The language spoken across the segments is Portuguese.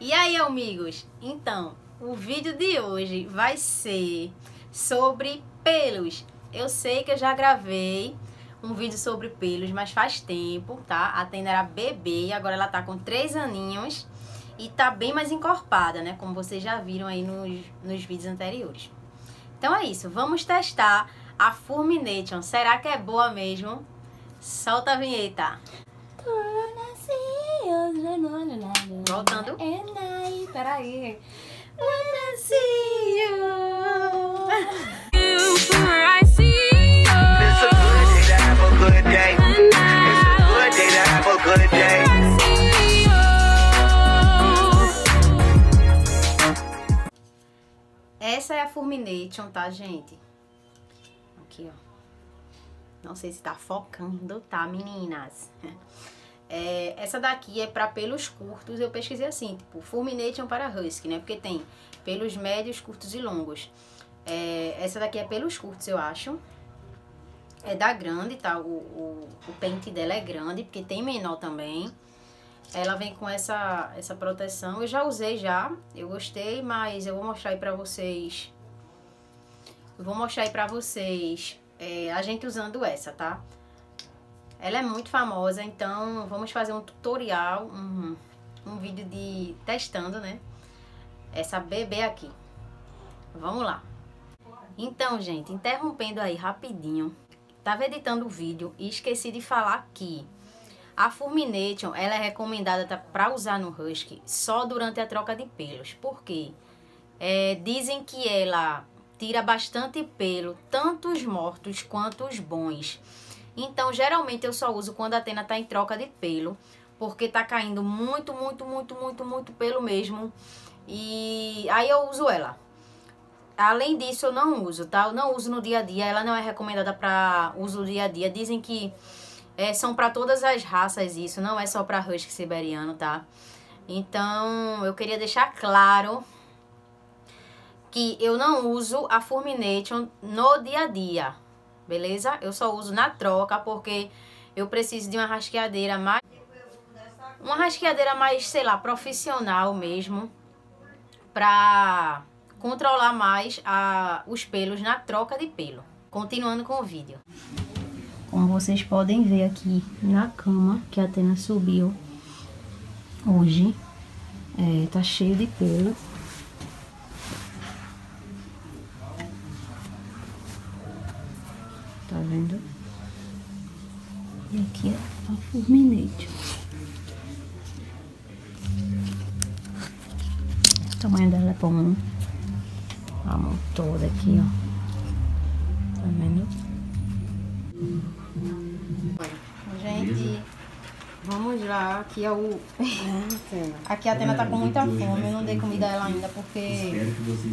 E aí, amigos? Então, o vídeo de hoje vai ser sobre pelos. Eu sei que eu já gravei um vídeo sobre pelos, mas faz tempo, tá? A Tena era bebê, agora ela tá com três aninhos e tá bem mais encorpada, né? Como vocês já viram aí nos, nos vídeos anteriores. Então é isso, vamos testar a Fulmination. Será que é boa mesmo? Solta a vinheta. Voltando. Peraí. When I see you. I see you. It's a good day to have a good day. It's a good day to have a good day. Essa é a Fulmination, tá, gente? Aqui, ó. Não sei se tá focando, tá, meninas? É, essa daqui é pra pelos curtos. Eu pesquisei assim, tipo, Fulmination para Husky, né? Porque tem pelos médios, curtos e longos. É, essa daqui é pelos curtos, eu acho. É da grande, tá? O, o, o pente dela é grande, porque tem menor também. Ela vem com essa, essa proteção. Eu já usei já, eu gostei, mas eu vou mostrar aí pra vocês. Eu vou mostrar aí pra vocês é, a gente usando essa, tá? Ela é muito famosa, então vamos fazer um tutorial, um, um vídeo de testando, né? Essa bebê aqui. Vamos lá. Então, gente, interrompendo aí rapidinho. Tava editando o vídeo e esqueci de falar que a Fulmination, ela é recomendada para usar no Husky só durante a troca de pelos. Por quê? É, dizem que ela tira bastante pelo, tanto os mortos quanto os bons. Então, geralmente eu só uso quando a Atena tá em troca de pelo, porque tá caindo muito, muito, muito, muito, muito pelo mesmo. E aí eu uso ela. Além disso, eu não uso, tá? Eu não uso no dia a dia, ela não é recomendada para uso no dia a dia. Dizem que é, são para todas as raças isso, não é só para husky siberiano, tá? Então, eu queria deixar claro que eu não uso a Fulmination no dia a dia, beleza? Eu só uso na troca porque eu preciso de uma rasqueadeira mais... Uma rasqueadeira mais, sei lá, profissional mesmo, pra controlar mais a, os pelos na troca de pelo. Continuando com o vídeo. Como vocês podem ver aqui na cama que a Atena subiu hoje, é, tá cheio de pelo. Vendo? E aqui é a fulminate. O tamanho dela é bom. A mão toda aqui, ó. Tá vendo? Gente, vamos lá. Aqui é o. Aqui a Atena tá com muita fome. Eu não dei comida a ela ainda porque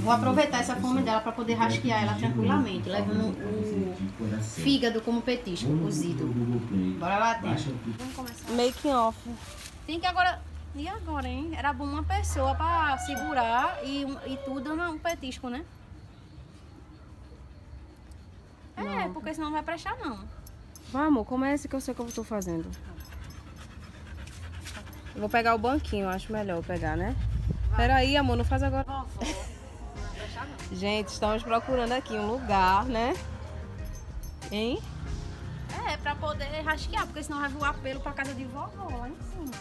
vou aproveitar essa fome dela pra poder rasquear ela tranquilamente, levando o fígado como petisco cozido. Bora lá, Atena. Making off. Tem que agora. E agora, hein? Era bom uma pessoa pra segurar e, e tudo no petisco, né? É, porque senão não vai prestar, não. Vamos, comece que eu sei o que eu tô fazendo. Eu vou pegar o banquinho, acho melhor pegar, né? Peraí, amor, não faz agora. Não não. Gente, estamos procurando aqui um lugar, né? Hein? É, pra poder rasquear, porque senão vai voar pelo pra casa de vovó lá em cima.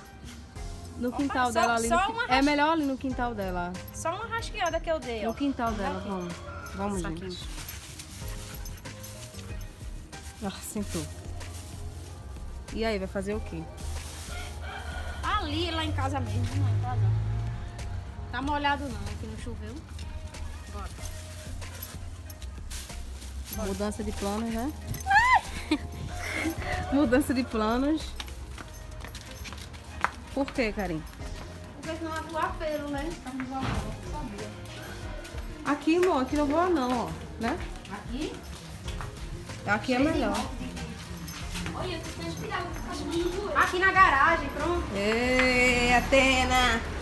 No Opa, quintal só- dela ali. só no uma É melhor ali no quintal dela. Só uma rasqueada que eu dei, ó. No quintal dela, Aqui. vamos. Vamos, Saquinho. gente. Ah, sentou. E aí, vai fazer o quê? Ali, lá em casa mesmo, não em casa. Tá molhado não, que não choveu. Bora. Mudança de planos, né? Mudança de planos. Por quê, Karim? Porque senão voar pelo, né? Voando, sabia. Aqui, amor, aqui não voa não, ó. Né? Aqui? Aqui é melhor. Aqui na garagem, pronto. Ê, Atena!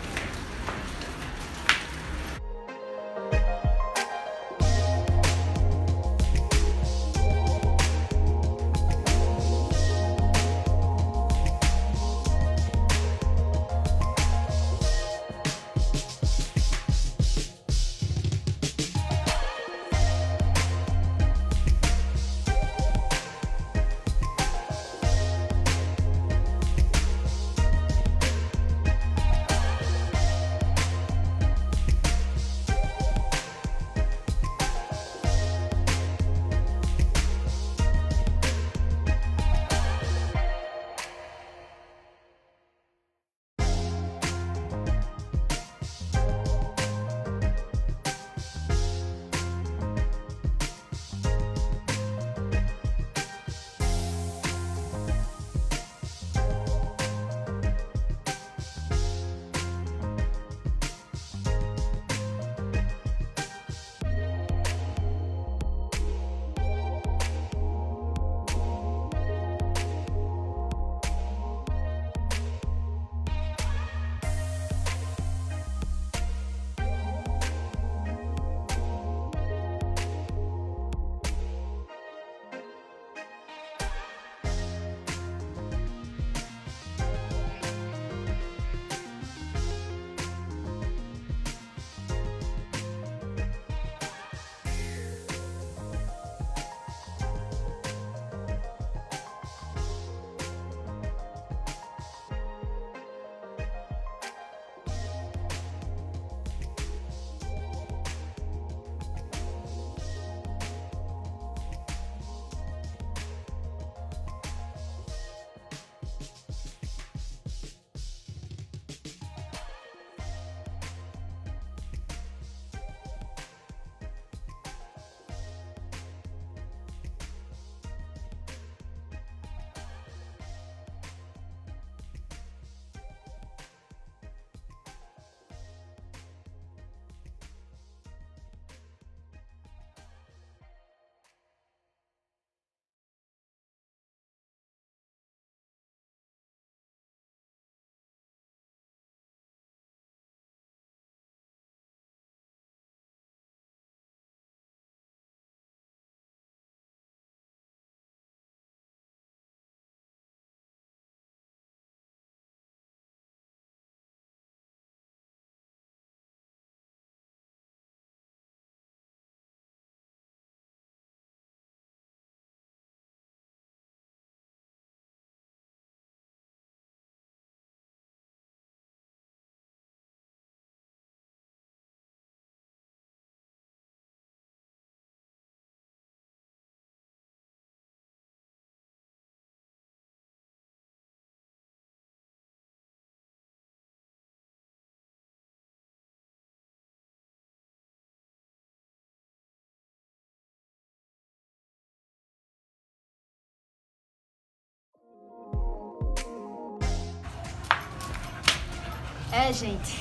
É, gente.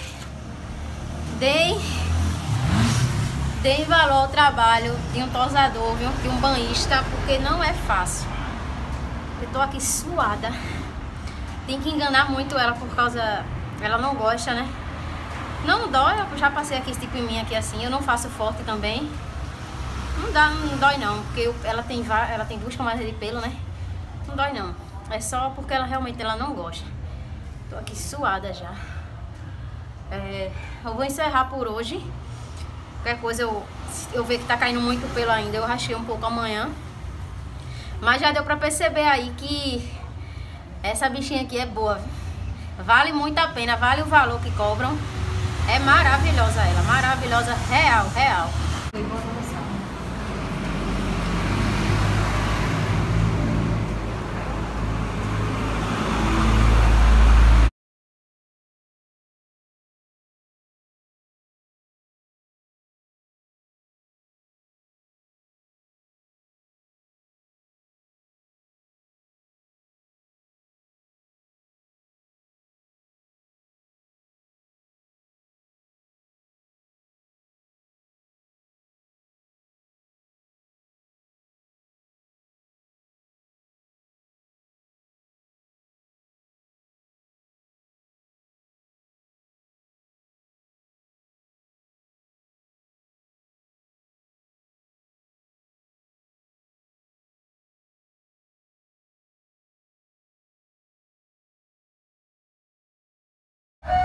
Deem, deem valor ao trabalho de um tosador, viu? De um banhista, porque não é fácil. Eu tô aqui suada. Tem que enganar muito ela por causa. Ela não gosta, né? Não dói, eu já passei aqui esse tipo em mim aqui assim. Eu não faço forte também. Não dá, não dói não, porque eu- ela tem ela tem duas camadas de pelo, né? Não dói não. É só porque ela realmente ela não gosta. Tô aqui suada já. É, eu vou encerrar por hoje. Qualquer coisa eu, eu ver que tá caindo muito pelo ainda, eu rachei um pouco amanhã. Mas já deu pra perceber aí que essa bichinha aqui é boa. Vale muito a pena, vale o valor que cobram. É maravilhosa ela, maravilhosa, real, real.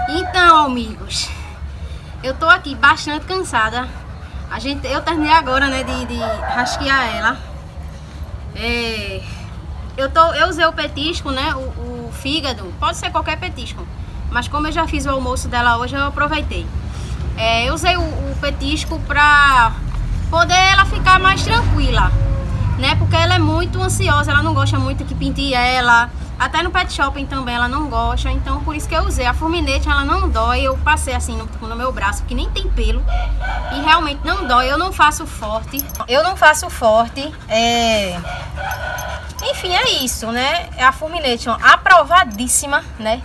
Então, amigos, eu tô aqui bastante cansada. A gente, eu terminei agora, né, de, de rasquear ela. É, eu, tô, eu usei o petisco, né, o, o fígado, pode ser qualquer petisco. Mas como eu já fiz o almoço dela hoje, eu aproveitei. É, eu usei o, o petisco pra poder ela ficar mais tranquila, né? Porque ela é muito ansiosa, ela não gosta muito que pinte ela. Até no pet shopping também ela não gosta, então por isso que eu usei. A fulminete ela não dói, eu passei assim no, no meu braço, que nem tem pelo. E realmente não dói, eu não faço forte. Eu não faço forte, é... Enfim, é isso, né? A fulminete, ó, aprovadíssima, né?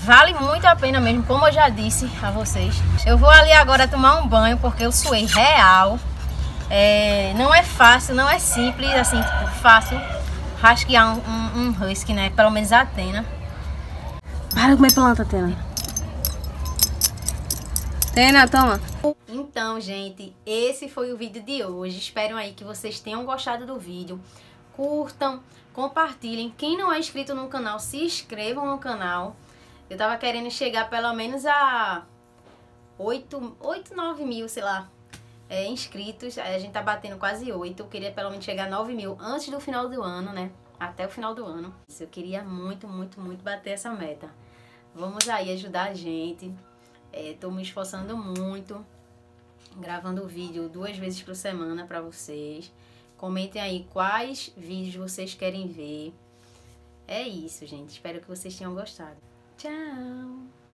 Vale muito a pena mesmo, como eu já disse a vocês. Eu vou ali agora tomar um banho, porque eu suei real. É, não é fácil, não é simples, assim, tipo, fácil rasquear um, um, um husky, né? Pelo menos a Atena. Para de comer planta, Tena. Tena, toma. Então, gente, esse foi o vídeo de hoje. Espero aí que vocês tenham gostado do vídeo. Curtam, compartilhem. Quem não é inscrito no canal, se inscrevam no canal. Eu tava querendo chegar pelo menos a 8, 8 9 mil, sei lá, é, inscritos. A gente tá batendo quase 8. Eu queria pelo menos chegar a 9 mil antes do final do ano, né? Até o final do ano. Eu queria muito, muito, muito bater essa meta. Vamos aí ajudar a gente. É, tô me esforçando muito gravando vídeo duas vezes por semana para vocês. Comentem aí quais vídeos vocês querem ver. É isso, gente. Espero que vocês tenham gostado. Tchau!